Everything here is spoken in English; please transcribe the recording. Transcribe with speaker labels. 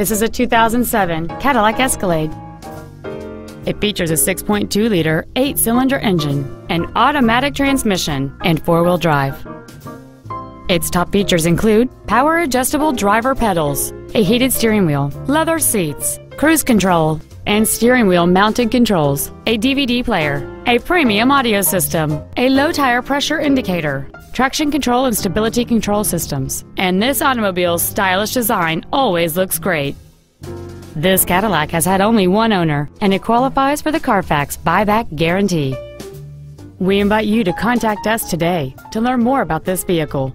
Speaker 1: This is a 2007 Cadillac Escalade. It features a 6.2-liter, eight-cylinder engine, an automatic transmission, and four-wheel drive. Its top features include power-adjustable driver pedals, a heated steering wheel, leather seats, cruise control, and steering wheel mounted controls, a DVD player, a premium audio system, a low tire pressure indicator, traction control and stability control systems, and this automobile's stylish design always looks great. This Cadillac has had only one owner, and it qualifies for the Carfax buyback guarantee. We invite you to contact us today to learn more about this vehicle.